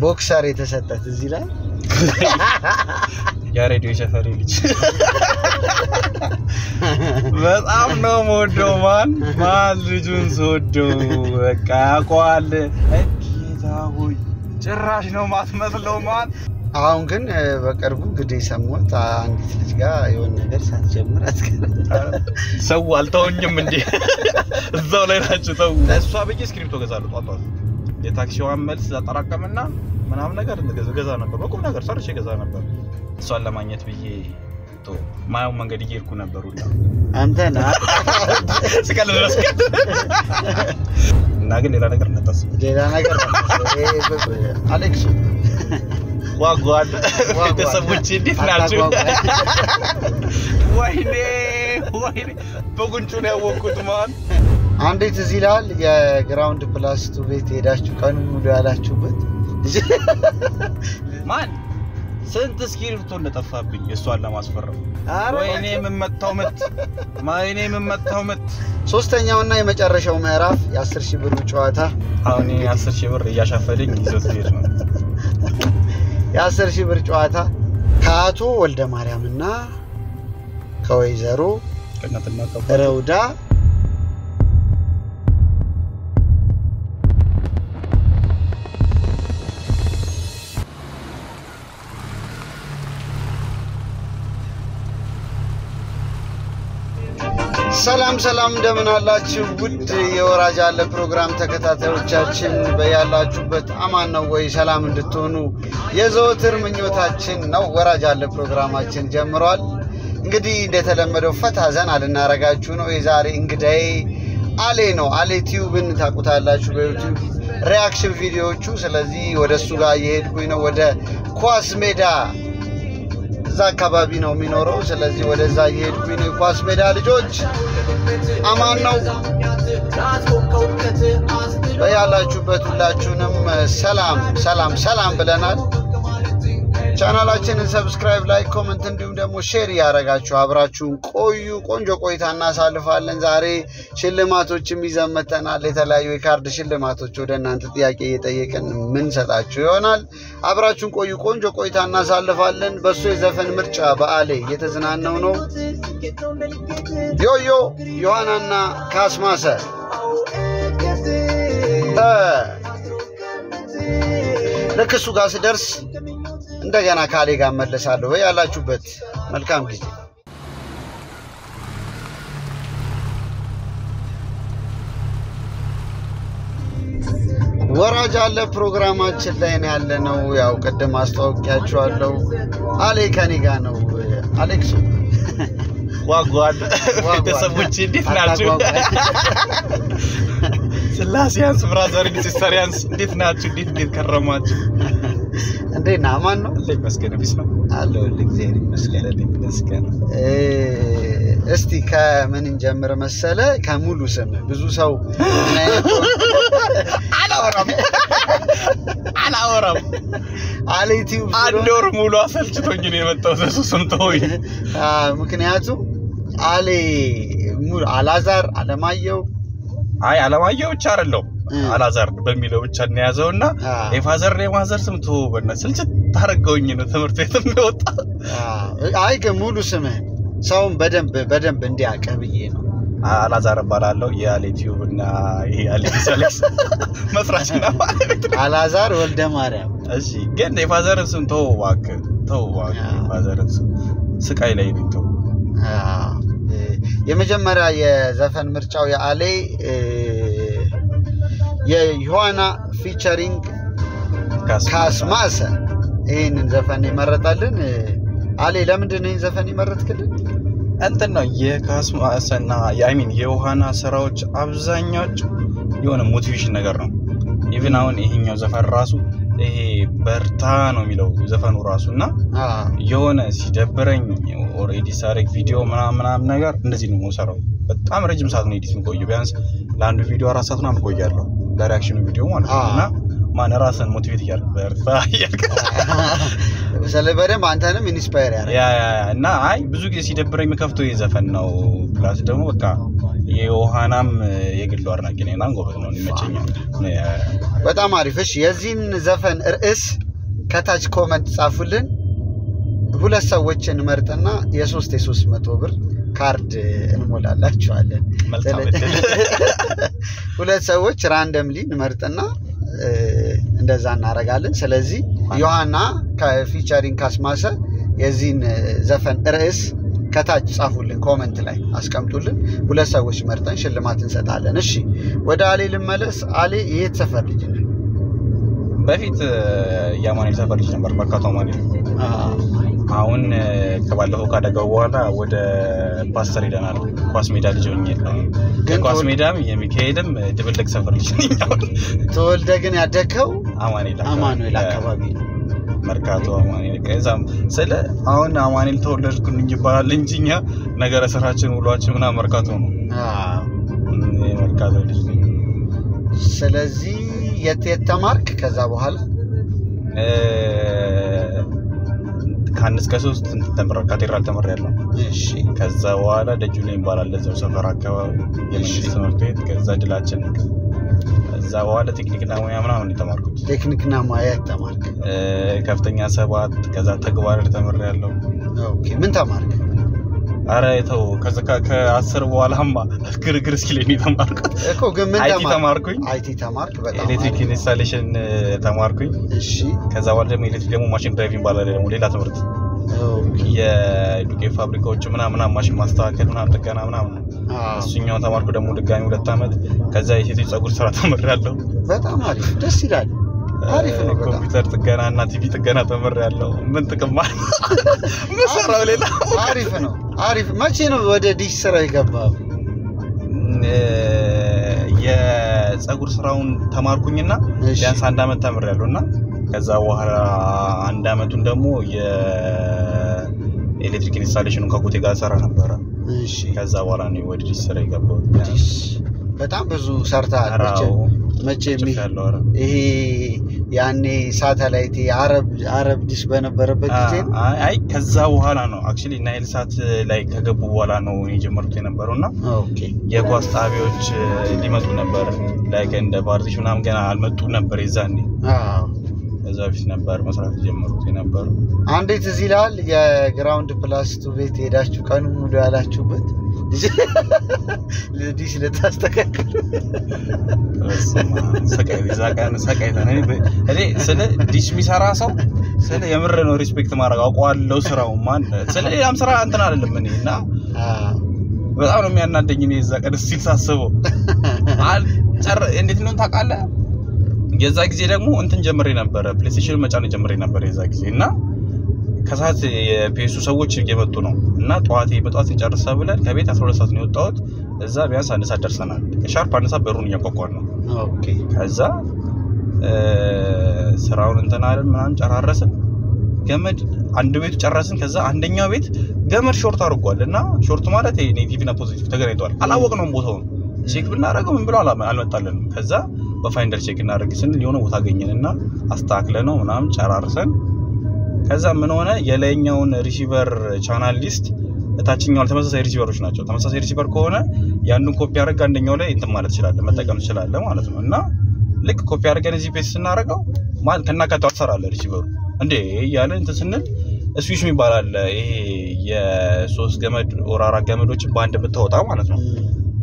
ቦክሰር የተሰጠት እዚህ ላይ የሬዲዮ የሰፈሬ ልጅ በጣም ነው የምወደው። ማን ማን ልጁን ስወደው በቃ ያውቀዋል። ጌታ ሆይ ጭራሽ ነው ማትመስለው ማን አሁን ግን በቅርቡ እንግዲህ ሰሞት አንዲት ልጅ ጋር የሆነ ነገር ሳትጀምር ሰው አልተወኝም እንዴ? እዛው ላይ ናቸው። ተው ለእሷ ብዬ እስክሪፕቶ ገዛለሁ። ጧት የታክሲዋን መልስ አጠራቀምና ምናምን ነገር ገዛ- ነበር። በቁም ነገር ሰርቼ ገዛ ነበር። እሷን ለማግኘት ብዬ ማየው መንገድ እየሄድኩ ነበር ሁላ አንተ ድረስ እና ግን ሌላ ነገር እንዳታስብ ሌላ ነገር ዋጓል ዋጓል። ቤተሰቦች እንዴት ናቸው? አታጓጓ። ወይኔ ወይኔ በጉንጩ ነው ያወቅኩት ማን አንዴት እዚህ ይላል የ ground plus two ቤት ሄዳችሁ ቀኑ ሙሉ ያላችሁበት ማን? ስንት እስክሪብቶ እንደጠፋብኝ እሷን ለማስፈረም። ወይኔ የምመታው ምት ወይኔ የምመታው ምት። ሶስተኛውና የመጨረሻው ምዕራፍ የአስር ሺህ ብሩ ጨዋታ። አሁን ይሄ አስር ሺህ ብር እያሻፈለኝ ይዞት ሄድ ነው። የአስር ሺህ ብር ጨዋታ ከአቶ ወልደ ማርያም እና ከወይዘሮ ረውዳ ሰላም ሰላም፣ እንደምን አላችሁ? ውድ የወራጅ አለ ፕሮግራም ተከታታዮቻችን በያላችሁበት አማን ነው ወይ? ሰላም እንድትሆኑ የዘወትር ምኞታችን ነው። ወራጅ አለ ፕሮግራማችን ጀምሯል። እንግዲህ እንደተለመደው ፈታ ዘና ልናረጋችሁ ነው። የዛሬ እንግዳዬ አሌ ነው። አሌ ቲዩብን ታውቁታላችሁ በ YouTube reaction ቪዲዮዎቹ። ስለዚህ ወደ እሱ ጋር እየሄድኩኝ ነው፣ ወደ ኳስ ሜዳ እዛ አካባቢ ነው የሚኖረው። ስለዚህ ወደዛ እየሄድኩኝ ነው። የኳስ ሜዳ ልጆች አማን ነው። በያላችሁበት ሁላችሁንም ሰላም ሰላም ሰላም ብለናል። ቻናላችንን subscribe፣ like፣ comment እንዲሁም ደግሞ share እያደረጋችሁ አብራችሁን ቆዩ። ቆንጆ ቆይታ እናሳልፋለን። ዛሬ ሽልማቶችም ይዘን መጥተናል። የተለያዩ የካርድ ሽልማቶች ወደ እናንተ ጥያቄ እየጠየቅን ምንሰጣችሁ ይሆናል። አብራችሁን ቆዩ። ቆንጆ ቆይታ እናሳልፋለን። በእሱ የዘፈን ምርጫ በአሌ እየተዝናነው ነው። ዮዮ ዮሐናና ካስማሰ ልክ እሱ ጋር ስደርስ እንደገና ካሌ ጋር መለሳለሁ። ወይ ያላችሁበት መልካም ጊዜ። ወራጅ አለ ፕሮግራማችን ላይ ነው ያለ ነው። ያው ቅድም አስተዋውቂያችኋለሁ። አሌ ከኔ ጋር ነው። አሌክሱ ዋጓል። ቤተሰቦች እንዴት? አታጓጓ። ስላሴያንስ ብራዘር ሲስተሪያንስ እንዴት ናችሁ? እንዴት እንዴት ከረማችሁ? እንዴት ነህ? አማን ነው አለ ይመስገን ቢስ ነው አለሁልህ። እግዚአብሔር ይመስገን። አለ ይመስገን እስቲ ከምን እንጀምር መሰለ? ከሙሉ ስም ብዙ ሰው አላወራም አላወራም። አሌ ቲዩብ አንድ ወር ሙሉ አሰልችቶኝ ነው የመጣሁት። እሱ ስም ተወኝ። አ፣ ምክንያቱም አሌ አላዛር አለማየሁ አይ አለማየሁ ብቻ አይደለም እ። አላዛር በሚለው ብቻ እንያዘው እና የ father የ mother ስም በእናትህ ስልችት ታደርገውኝ ነው ትምህርት ቤትም የወጣ አ፣ አይ ግን ሙሉ ስምህ ሰውን በደንብ በደንብ እንዲያውቅህ ብዬ ነው። አላዛር እባላለሁ የአሌ ቲዩብ እና ይሄ መስራች ነኝ። አላዛር ወልደ ማርያም እሺ ግን የ father ን ስም ተወው እባክህ ተወው እባክህ የ father ን ስም ስቃይ ላይ አ፣ እ፣ የመጀመሪያ የዘፈን ምርጫው የአሌ የዮሐና featuring ካስማሰ ይህንን ዘፈን የመረጠልን እ፣ አሌ ለምንድን ነው ይህን ዘፈን የመረጥክልን? እንትን ነው የካስማሰና የአይሚን የዮሐና ስራዎች አብዛኛዎቹ የሆነ motivation ነገር ነው። even አሁን ይሄኛው ዘፈን ራሱ ይሄ በርታ ነው የሚለው ዘፈኑ ራሱ እና የሆነ ሲደብረኝ already ሳረግ ቪዲዮ ምናምን ምናምን ነገር እንደዚህ ነው የምሰራው። በጣም ረጅም ሰዓት ነው edit የሚቆየው። ቢያንስ ለአንዱ ቪዲዮ አራት ሰዓት ምናምን እቆያለሁ፣ ለ reaction ኑ ቪዲዮ ማለት ነው። እና ማን ራስን motivate እያደረግ በርታ እያልክ ስለ በደንብ አንተንም inspire ያደርጋል። yeah yeah yeah። እና አይ ብዙ ጊዜ ሲደብረኝ የምከፍተው የዘፈን ነው። plus ደግሞ በቃ የዮሐናም የግሉ አድናቂ ነኝ እና ጎበዝ ነው ይመቸኛል። በጣም አሪፍ። እሺ የዚህን ዘፈን ርዕስ ከታች comment ጻፉልን። ሁለት ሰዎችን መርጥና የሶስት የሶስት መቶ ብር ካርድ እንሞላላችኋለን። ሁለት ሰዎች randomly እንመርጥና እንደዛ እናደርጋለን። ስለዚህ ዮሐና ከ featuring ካስማሰ የዚህን ዘፈን ርዕስ ከታች ጻፉልን፣ comment ላይ አስቀምጡልን። ሁለት ሰዎች መርጠን ሽልማት እንሰጣለን። እሺ ወደ አሌ ልመለስ። አሌ የት ሰፈር ልጅ ነህ? በፊት የአማኑኤል ሰፈር ልጅ ነበር፣ መርካቶ አማኑኤል። አሁን ከባለፈው ካደጋው በኋላ ወደ ፓስተር ሄደናል። ኳስ ሜዳ ልጅ ሆኜ ኳስ ሜዳም የሚካሄድም ድብልቅ ሰፈር ልጅ ነኝ ተወልደ ግን ያደግከው አማኑኤል አካባቢ። አማኑኤል አካባቢ ነው። መርካቶ አማኑኤል ከዛም ስለ አሁን አማኑኤል ተወለድኩኝ ይባላል እንጂ እኛ ነገረ ስራችን ውሏችን ምናምን መርካቶ ነው። የመርካቶ ልጅ ነኝ። ስለዚህ የት የት ተማርክ? ከዛ በኋላ ከአንድ እስከ ሶስት ካቴድራል ተምሬያለሁ። እሺ ከዛ በኋላ ደጁ ላይ ይባላል እዛው ሰፈር አካባቢ የመንግስት ትምህርት ቤት። ከዛ ድላችን ከዛ በኋላ ቴክኒክና ሙያ ምናምን የተማርኩት ቴክኒክና ሙያ የት ተማርክ? እ፣ ከፍተኛ ሰባት ከዛ ተግባር ተምሬያለሁ። okay ምን ተማርክ? አረ ተው ከአስር በኋላማ ግርግር እስኪለኝ የተማርኩት። እኮ ግን ምን IT? ተማርኩኝ። IT ተማርክ። በጣም electric installation ተማርኩኝ። እሺ ከዛ በኋላ ደግሞ ኤሌክትሪክ ደግሞ machine driving ባላለ ደግሞ ሌላ ትምህርት የዱቄት ፋብሪካዎች ምናምን ምናምን ማሽን ማስተካከል ምናምን ጥገና ምናምን እሱኛውን ተማርኩ ደግሞ ድጋሚ ሁለት ዓመት። ከዛ የሴቶች ፀጉር ስራ ተምሬያለሁ። በጣም አሪፍ ደስ ይላል። ኮምፒውተር ጥገና እና ቲቪ ጥገና ተምሬያለሁ። ምን ጥቅም ምሰራው ሌላ አሪፍ ነው አሪፍ። መቼ ነው ወደ ዲሽ ስራ የገባው? እ፣ የፀጉር ስራውን ተማርኩኝና ቢያንስ አንድ አመት ተምሬያለሁ እና ከዛ በኋላ አንድ አመቱን ደግሞ የ electric installation ኑን ከጎቴ ጋር ሰራ ነበረ። እሺ ከዛ በኋላ ነው ወደ ዲሽ ስራ ዲሽ በጣም ብዙ ሰርተሃል። መቼም- ይሄ- ያኔ ሳተላይት አረብ አረብ ዲሽ በነበረበት ጊዜ? አይ ከዛ በኋላ ነው actually ናይል ሳት ላይ ከገቡ በኋላ ነው የጀመሩት የነበረው እና okay። የኳስ ጣቢያዎች ሊመጡ ነበር። like እንደ ፓርቲሽ ምናምን ገና አልመጡ ነበር የዛኔ። ከዛ በፊት ነበር መስራት የጀመሩት የነበሩ አንዴ ትዝ ይልሃል? የ ground plus two ቤት ሄዳችሁ ቀኑ ሙሉ ያላችሁበት ዲሽ ልታስተካክል። ስለ ዲሽ የሚሰራ ሰው ስለ የምር ነው respect ማድረግ አውቀዋለሁ ስራው ማን ስለ ሌላም ስራ እንትን አይደለም እኔ እና በጣም ነው የሚያናደኝ እኔ የዛ ቀን ሲል ሳስበው። እንዴት ነው ታውቃለህ? የዛ ጊዜ ደግሞ እንትን ጀምሬ ነበረ PlayStation መጫን ጀምሬ ነበር የዛ ጊዜ እና ከሰዓት የ PS ኡ ሰዎች እየመጡ ነው እና ጠዋት በጠዋት እንጨርሳ ብለን ከቤት 12 ሰዓት ነው የወጣሁት። እዛ ቢያንስ አንድ ሰዓት ደርሰናል። sharp አንድ ሰዓት በሩን እያቋቋን ነው። okay። ከዛ ስራውን እንትን አለን ምናምን ጨራረስን። ገመድ አንድ ቤቱ ጨረስን። ከዛ አንደኛው ቤት ገመድ short አድርጓል እና short ማለት negative እና positive ተገናኝተዋል። አላወቅነውም ቦታውን። check ብናደርገው ምን አላ- አልመጣልንም። ከዛ በ finder check እናደርግ ስንል የሆነ ቦታ አገኘን እና አስተካክለ ነው ምናምን ጨራርሰን ከዛ ምን ሆነ? የላይኛውን receiver channel list እታችኛው ተመሳሳይ receiver ኦች ናቸው። ተመሳሳይ receiver ከሆነ የአንዱን ኮፒ አድርገህ አንደኛው ላይ እንትን ማለት ትችላለህ መጠቀም ትችላለህ ማለት ነው። እና ልክ ኮፒ አድርገን እዚህ ፔስት ስናደርገው ማለት ከናካቴው ትሰራለህ ሪሲቨሩ። እንዴ እያለ እንትን ስንል ስዊች የሚባል አለ። ይሄ የሶስት ገመድ ወር አራት ገመዶችን በአንድ የምታወጣ ማለት ነው።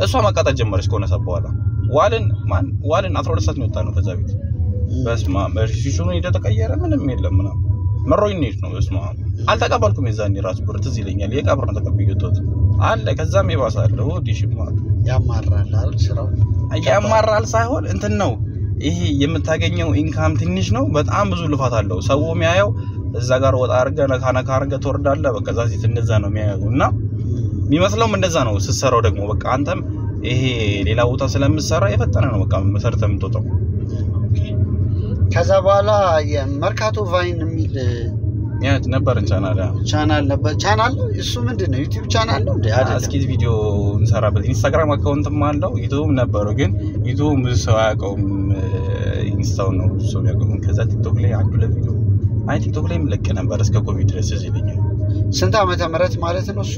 እሷ ማቃጠል ጀመረች ከሆነ ሰዓት በኋላ ዋልን ማን? ዋልን 12 ሰዓት ነው የወጣ ነው ከዛ ቤት። በስማ ስዊቹን ሄደ ተቀየረ ምንም የለም ምናምን መሮኝ እንሂድ ነው? በስማ አልተቀበልኩም የዛኔ ራሱ ብር ትዝ ይለኛል። የቀብር ነው ተቀብዬ ወጥቶት አለ ከዛም የባሳለ ዲሽማ ያማራል አይደል ስራው? ያማራል ሳይሆን እንትን ነው። ይሄ የምታገኘው ኢንካም ትንሽ ነው። በጣም ብዙ ልፋት አለው። ሰው የሚያየው እዛ ጋር ወጣ አድርገህ ነካ ነካ አድርገህ ትወርዳለህ። በቃ እዛ ሴት እንደዛ ነው የሚያየው። እና የሚመስለውም እንደዛ ነው። ስትሰራው ደግሞ በቃ አንተም ይሄ ሌላ ቦታ ስለምትሰራ የፈጠነ ነው በቃ መሰርተህ የምትወጣው። ከዛ በኋላ የመርካቶ ቫይን ነበረን channel? channel ነበር። ቻናል እሱ ምንድን ነው ዩቲዩብ ቻናል ነው እንዴ? አይደለም። እስኪ ቪዲዮ እንሰራበት። ኢንስታግራም account ም አለው ዩቱብም ነበረው ግን ዩቱብ ብዙ ሰው አያውቀውም። ኢንስታውን ነው ብዙ ሰው የሚያውቀው። ከዛ ቲክቶክ ላይ አንዱ ለቪዲዮ አይ ቲክቶክ ላይ ምለቅ ነበር እስከ ኮቪድ ድረስ እዚህ ይለኛል ስንት ዓመተ ምህረት ማለት ነው እሱ?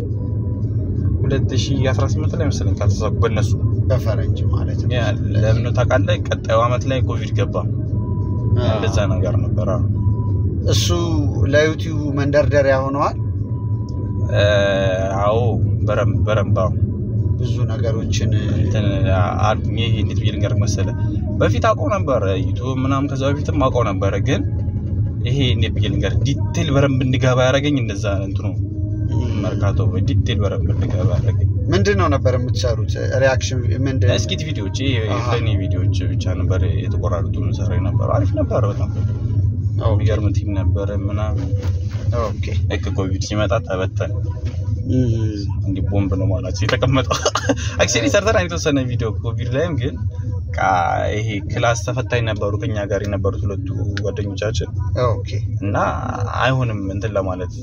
2018 ላይ መሰለኝ ካልተሳኩ በእነሱ። በፈረንጅ ማለት ነው። ለምን ታውቃለህ? ቀጣዩ አመት ላይ ኮቪድ ገባ። እንደዛ ነገር ነበር። እሱ ለዩቲዩብ መንደርደሪያ ሆነዋል። አዎ በረም በረም አዎ። ብዙ ነገሮችን እንዴት ብዬ ልንገርህ መሰለህ፣ በፊት አውቀው ነበር ዩቱብ ምናምን፣ ከዛ በፊትም አውቀው ነበረ። ግን ይሄ እንዴት ብዬ ልንገርህ፣ detail በረንብ እንድገባ ያደረገኝ እንደዛ እንትኑ መርካቶ detail በረንብ እንድገባ ያደረገኝ ምንድን ነው ነበር የምትሰሩት? reaction ምንድን እስኪት አሃ። funny ቪዲዮዎች ብቻ ነበር የተቆራረጡ ሰራ ነበር። አሪፍ ነበር በጣም የሚገርም team ነበረ ምናምን። okay ልክ ኮቪድ ሲመጣ ተበተን እም፣ እንዲህ ቦምብ ነው ማለት የተቀመጠው። actually ሰርተን የተወሰነ ቪዲዮ ኮቪድ ላይም ግን ይሄ class ተፈታኝ ነበሩ ከኛ ጋር የነበሩት ሁለቱ ጓደኞቻችን okay እና አይሆንም እንትን ለማለት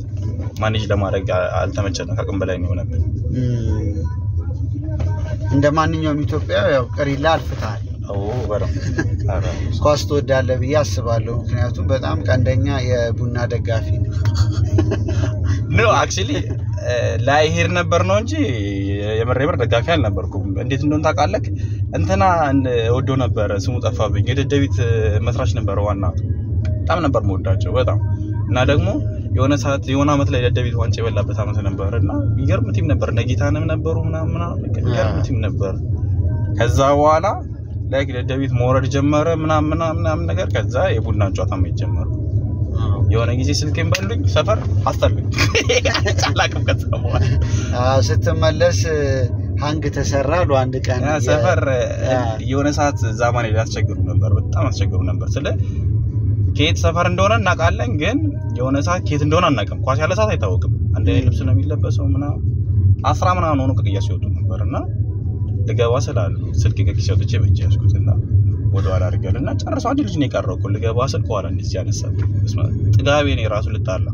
manage ለማድረግ አልተመቸንም። ከአቅም በላይ ነው የሆነብን። እንደ ማንኛውም ኢትዮጵያዊ ያው ቅሪላ ኧረ ኳስ ትወዳለህ ብዬ አስባለሁ። ምክንያቱም በጣም ቀንደኛ የቡና ደጋፊ ነው። no actually ላይ ሄድ ነበር ነው እንጂ የምር የምር ደጋፊ አልነበርኩም። እንዴት እንደሆነ ታውቃለህ? እንትና ወዶ ነበረ ስሙ ጠፋብኝ። የደደቢት መስራች ነበረ ዋና በጣም ነበር መወዳቸው በጣም እና ደግሞ የሆነ ሰዓት የሆነ አመት ላይ ደደቢት ዋንጫ የበላበት አመት ነበር እና የሚገርም team ነበር። እነ ጌታነህም ነበሩ ምናምን ምናምን የሚገርም team ነበር። ከዛ በኋላ like ደደቢት መውረድ ጀመረ ምናምን ምናምን ምናምን ነገር ከዛ የቡና ጨዋታ ማየት ጀመሩ። የሆነ ጊዜ ስልኬን በሉኝ ሰፈር አስጠሉኝ አላውቅም። ከዛ በኋላ ስትመለስ ሀንግ ተሰራ አሉ አንድ ቀን ሰፈር የሆነ ሰዓት ዛማኔ ላይ ያስቸግሩ ነበር፣ በጣም ያስቸግሩ ነበር። ስለ ከየት ሰፈር እንደሆነ እናውቃለን፣ ግን የሆነ ሰዓት ከየት እንደሆነ አናውቅም። ኳስ ያለ ሰዓት አይታወቅም። አንድ ልብስ ነው የሚለበሰው ምናምን አስራ ምናምን ሆኖ ከቅያ ሲወጡ ነበር እና ልገባ ስላሉ ስልክ ከኪሴ አውጥቼ በእጄ ያዝኩት እና ወደ ኋላ አድርገል እና ጨርሶ አንድ ልጅ ነው የቀረው እኮ ልገባ ስል ከኋላ እንደዚህ ያነሳል። ጥጋቤ ነው የራሱ ልጣላ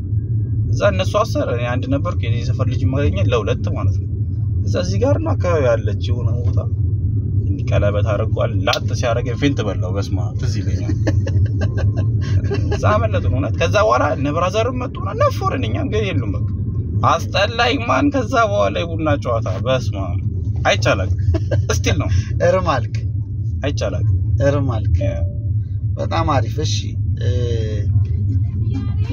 እዛ እነሱ አስር እኔ አንድ ነበርኩ። የዚህ ሰፈር ልጅ ማገኘ ለሁለት ማለት ነው። እዛ እዚህ ጋር ነው አካባቢ ያለች የሆነ ቦታ ቀለበት አድርጓል። ላጥ ሲያደርገኝ ፌንት በላው። አብ ትዝ ይለኛል። እዛ አመለጡን እውነት። ከዛ በኋላ እነ ብራዘርም መጡና ነፎርን፣ እኛም ግን የሉም በቃ አስጠላኝ። ማን ከዛ በኋላ የቡና ጨዋታ አብ አይቻላል። እስቲል ነው እርም አልክ አይቻላል። እርም አልክ። በጣም አሪፍ። እሺ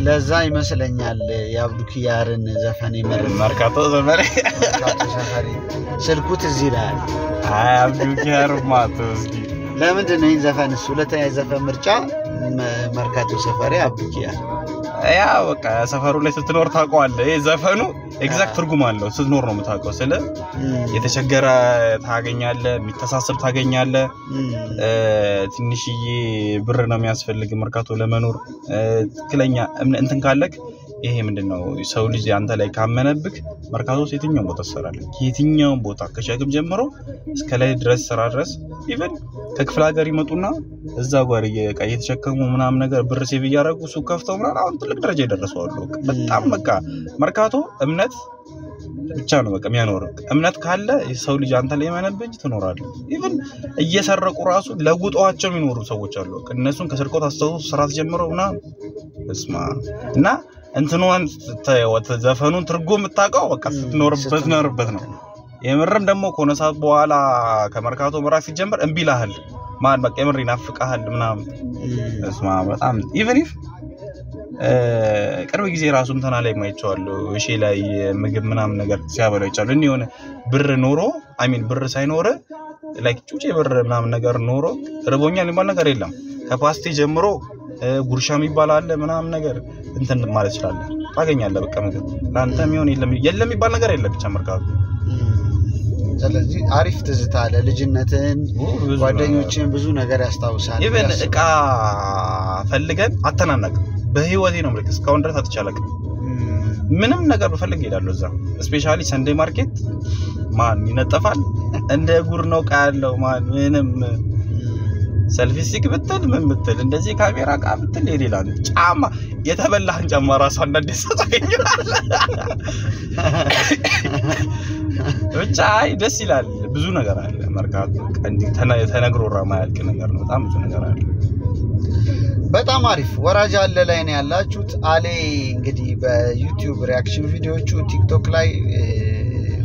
ለዛ ይመስለኛል የአብዱኪያርን ዘፈን የመረጥኩት። መርካቶ ሰፈሬ ስልኩ ትዝ ይልሃል። አብዱ ኪያርማቶ እስኪ ለምንድን ነው ይህን ዘፈን እሱ ሁለተኛ የዘፈን ምርጫ መርካቶ ሰፈሬ አብዱኪያር ያ በቃ ሰፈሩ ላይ ስትኖር ታውቀዋለህ። ይሄ ዘፈኑ exact ትርጉም አለው። ስትኖር ነው የምታውቀው። ስለ የተቸገረ ታገኛለህ፣ የሚተሳሰብ ታገኛለህ። ትንሽዬ ብር ነው የሚያስፈልግ መርካቶ ለመኖር ትክክለኛ እንትን ካለክ ይሄ ምንድን ነው ሰው ልጅ አንተ ላይ ካመነብክ መርካቶ ውስጥ የትኛውን ቦታ ትሰራለህ። የትኛውን ቦታ ከሸክም ጀምሮ እስከ ላይ ድረስ ስራ ድረስ even ከክፍለ ሀገር ይመጡና እዛ ጋር እየቃ እየተሸከሙ ምናምን ነገር ብር save እያደረጉ ሱቅ ከፍተው ምናምን አሁን ትልቅ ደረጃ የደረሱ አሉ። በጣም በቃ መርካቶ እምነት ብቻ ነው በቃ የሚያኖር እምነት ካለ የሰው ልጅ አንተ ላይ የመነብህ ትኖራለህ። ኢቭን እየሰረቁ ራሱ ለውጠዋቸው የሚኖሩ ሰዎች አሉ። እነሱን ከስርቆት አስተውሱ ስራት ጀምረው እና እስማ እና እንትኗን ዘፈኑን ትርጉም የምታውቀው በቃ ስትኖርበት ኖርበት ነው። የምርም ደግሞ ከሆነ ሰዓት በኋላ ከመርካቶ ምዕራፍ ሲጀምር እምቢ ይልሃል። ማን በቃ የምር ይናፍቅሃል ምናምን እስማ በጣም ኢቨን ኢፍ ቅርብ ጊዜ ራሱ እንትና ላይ ማይቸዋለሁ እሺ ላይ ምግብ ምናምን ነገር ሲያበላ ይቻሉ እኒ የሆነ ብር ኖሮ አይሚን ብር ሳይኖር ላይክ ጩጬ ብር ምናምን ነገር ኖሮ ርቦኛል የሚባል ነገር የለም። ከፓስቴ ጀምሮ ጉርሻ የሚባል አለ ምናምን ነገር እንትን ማለት ይችላለ ታገኛለህ። በቃ ምግብ ለአንተ የሚሆን የለም የለም የሚባል ነገር የለም። ብቻ መርካቶ ስለዚህ አሪፍ ትዝታ አለ። ልጅነትን ጓደኞችን ብዙ ነገር ያስታውሳል። ያስባል። እቃ ፈልገን አተናናቅም። በህይወቴ ነው ምልክ እስካሁን ድረስ አትቻለቅም። ምንም ነገር ብፈልግ እሄዳለሁ እዛ። specially Sunday market ማን ይነጠፋል እንደ ጉድ ነው እቃ ያለው ማን ምንም selfie stick ብትል ምን ብትል እንደዚህ ካሜራ እቃ ብትል የሌላ ጫማ የተበላህን ጫማ ራሱ አንዳንዴ ሰው ብቻ አይ ደስ ይላል። ብዙ ነገር አለ መርካቶ። ተነግሮ ራ ማያልቅ ነገር ነው። በጣም ብዙ ነገር አለ። በጣም አሪፍ ወራጅ አለ ላይ ነው ያላችሁት። አሌ እንግዲህ በዩቲዩብ reaction ቪዲዮቹ ቲክቶክ ላይ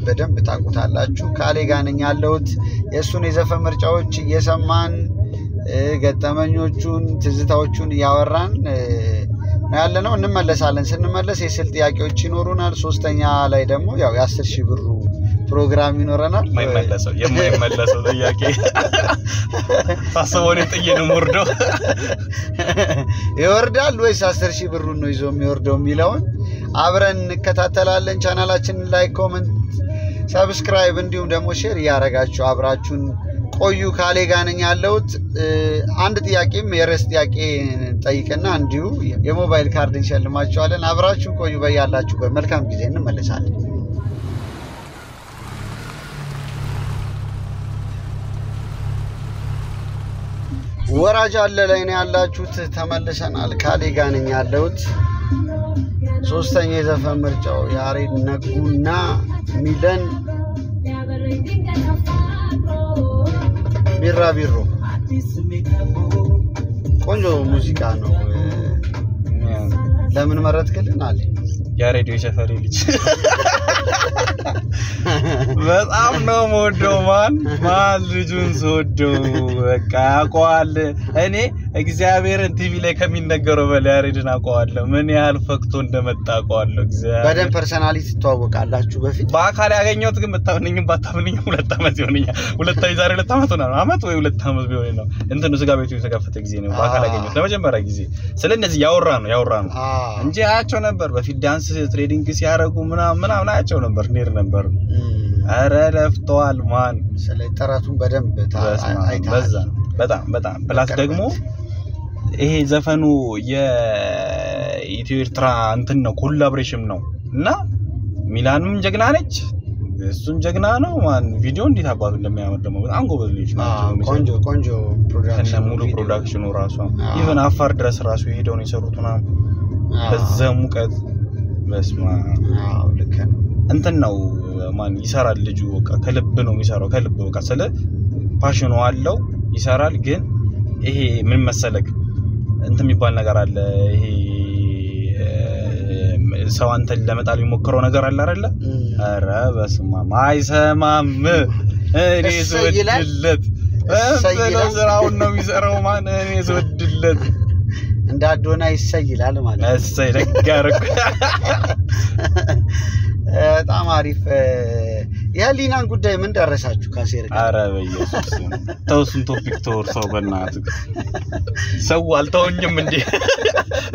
በደንብ ታውቁታላችሁ። ከአሌ ጋር ነኝ ያለሁት። የእሱን የዘፈን ምርጫዎች እየሰማን ገጠመኞቹን፣ ትዝታዎቹን እያወራን ያለ ነው። እንመለሳለን። ስንመለስ የስል ጥያቄዎች ይኖሩናል። ሶስተኛ ላይ ደግሞ ያው የአስር ሺህ ብሩ ፕሮግራም ይኖረናል። የማይመለሰው የማይመለሰው ጥያቄ ጥዬ ነው የምወርደው። ይወርዳል ወይስ አስር ሺህ ብሩን ነው ይዞ የሚወርደው የሚለውን አብረን እንከታተላለን። ቻናላችንን ላይ comment፣ subscribe እንዲሁም ደግሞ share እያደረጋችሁ አብራችሁን ቆዩ። ካሌ ጋር ነኝ ያለሁት። አንድ ጥያቄም የርዕስ ጥያቄ ጠይቅና እንዲሁ የሞባይል ካርድ እንሸልማችኋለን። አብራችሁን ቆዩ። በያላችሁበት መልካም ጊዜ እንመለሳለን። ወራጅ አለ ላይ ነው ያላችሁት። ተመልሰናል። ካሌ ጋር ነኝ ያለሁት። ሶስተኛ የዘፈን ምርጫው ያሬድ ነጉና ሚለን ቢራቢሮ ቆንጆ ሙዚቃ ነው። ለምን መረጥክልን አለ? የሬዲዮ ሰፈሪ ልጅ በጣም ነው የምወደው። ማን ማን ልጁን ስወደው በቃ ያውቀዋል። እኔ እግዚአብሔርን ቲቪ ላይ ከሚነገረው በላይ ያሬድን አውቀዋለሁ። ምን ያህል ፈክቶ እንደመጣ አውቀዋለሁ። እግዚአብሔር በደንብ personally ትተዋወቃላችሁ በፊት? በአካል ያገኘሁት ግን ብታምንኝም ባታምንኝም ሁለት ዓመት ይሆነኛል። ሁለት ዛሬ ሁለት ዓመት ሆና ነው አመት ወይ ሁለት ዓመት ቢሆን ነው። እንትኑ ስጋ ቤቱ የተከፈተ ጊዜ ነው። በአካል ያገኘሁት ለመጀመሪያ ጊዜ። ስለ እነዚህ ያወራ ነው ያወራ ነው እንጂ አያቸው ነበር። በፊት dance training ሲያደርጉ ምናምን ምናምን አያቸው ነበር። እንሄድ ነበር። ኧረ ለፍተዋል ማን? ስለ ጥረቱን በደንብ አይተሃል። በዛ በጣም በጣም። plus ደግሞ ይሄ ዘፈኑ የኢትዮ ኤርትራ እንትን ነው collaboration ነው። እና ሚላንም ጀግና ነች እሱም ጀግና ነው። ማን ቪዲዮ እንዴት አባቱ እንደሚያምር ደግሞ በጣም ጎበዝ ልጅ ቆንጆ ቆንጆ production ሙሉ production ኑ ራሱ even አፋር ድረስ ራሱ የሄደው ነው የሰሩት ምናምን። በዛ ሙቀት በስማ ልክ እንትን ነው ማን ይሰራል ልጁ በቃ ከልብ ነው የሚሰራው ከልብ በቃ ስለ ፓሽኑ አለው ይሰራል። ግን ይሄ ምን መሰለክ እንትን የሚባል ነገር አለ። ይሄ ሰው አንተን ለመጣል የሚሞክረው ነገር አለ አይደለ? ኧረ በስመ አብ አይሰማም። እኔ ስወድለት ይላል። ስራውን ነው የሚሰራው። ማን? እኔ ስወድለት። እንደ አዶና ይሰይላል ማለት ነው። እሰይ ደግ አደረኩ በጣም አሪፍ። የህሊናን ጉዳይ ምን ደረሳችሁ? ካሴር ጋር አረ በኢየሱስ ተው እሱን ቶፒክ ተወር ሰው በእናትህ ሰው አልተወኝም እንዴ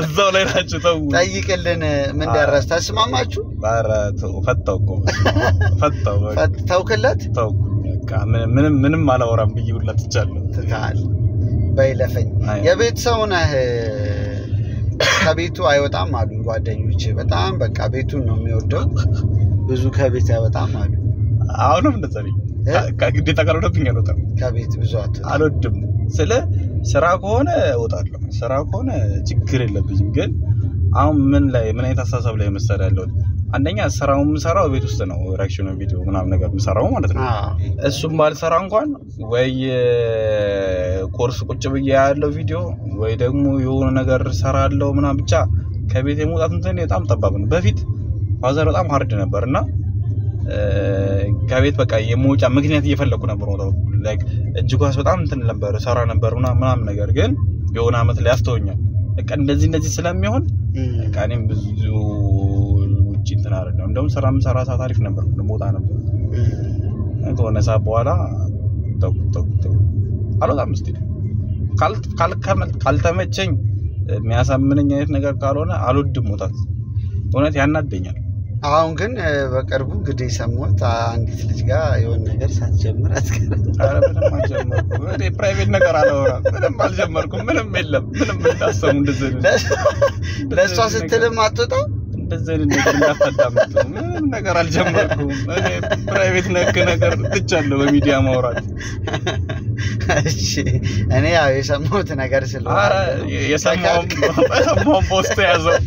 እዛው ላይ ናቸው ተው ጠይቅልን። ምን ደረስ? ተስማማችሁ? አረ ተው ፈታው እኮ ፈታው ተውክለት? ተው ምንም ምንም አላወራም ብዬ ሁላ ትቻለሁ ትተሃል። በይለፈኝ የቤት ሰው ነህ። ከቤቱ አይወጣም አሉኝ ጓደኞች። በጣም በቃ ቤቱን ነው የሚወደው። ብዙ ከቤት አይወጣም አሉ። አሁንም እንደዛ ነኝ ግዴታ ካልሆነብኝ አልወጣም። ከቤት ብዙ አልወድም። ስለ ስራ ከሆነ እወጣለሁ። ስራ ከሆነ ችግር የለብኝም። ግን አሁን ምን ላይ ምን አይነት አስተሳሰብ ላይ መሰለህ ያለሁት? አንደኛ ስራውን የምሰራው ቤት ውስጥ ነው። reaction ቪዲዮ ምናምን ነገር የምሰራው ማለት ነው። እሱም ባልሰራ እንኳን ወይ ኮርስ ቁጭ ብዬ ያለው ቪዲዮ ወይ ደግሞ የሆነ ነገር ሰራለው ምናምን ብቻ ከቤት የመውጣት እንትን በጣም ጠባብ ነው። በፊት father በጣም hard ነበር እና ከቤት በቃ የመውጫ ምክንያት እየፈለኩ ነበር like እጅ ኳስ በጣም እንትን ነበር ሰራ ነበር ምናምን ነገር ግን የሆነ አመት ላይ አስተውኛል። በቃ እንደዚህ እንደዚህ ስለሚሆን በቃ እኔም ብዙ ውጭ እንትን አይደለም። እንደውም ስራ የምሰራ ሰዓት አሪፍ ነበር፣ ቦታ ነበር ከሆነ ሰዓት በኋላ አልወጣም። ካልከመ- ካልተመቸኝ የሚያሳምነኝ አይነት ነገር ካልሆነ አልወድም መውጣት። እውነት ያናደኛል። አሁን ግን በቅርቡ እንግዲህ የሰማሁት አንዲት ልጅ ጋር የሆነ ነገር ሳትጀምር አትቀርም። private ነገር አላወራም። ምንም አልጀመርኩም። ምንም የለም። ምንም እንዳሰሙ እንደዚህ ለእሷ ስትልም አትወጣም። እንደዚህ አይነት ነገር እንዳታዳምጡ። ምንም ነገር አልጀመርኩም። ፕራይቬት ነክ ነገር ትቻለሁ በሚዲያ ማውራት። እኔ ያው የሰማሁት ነገር ስለሆነ የሰማውን ፖስት ያዘው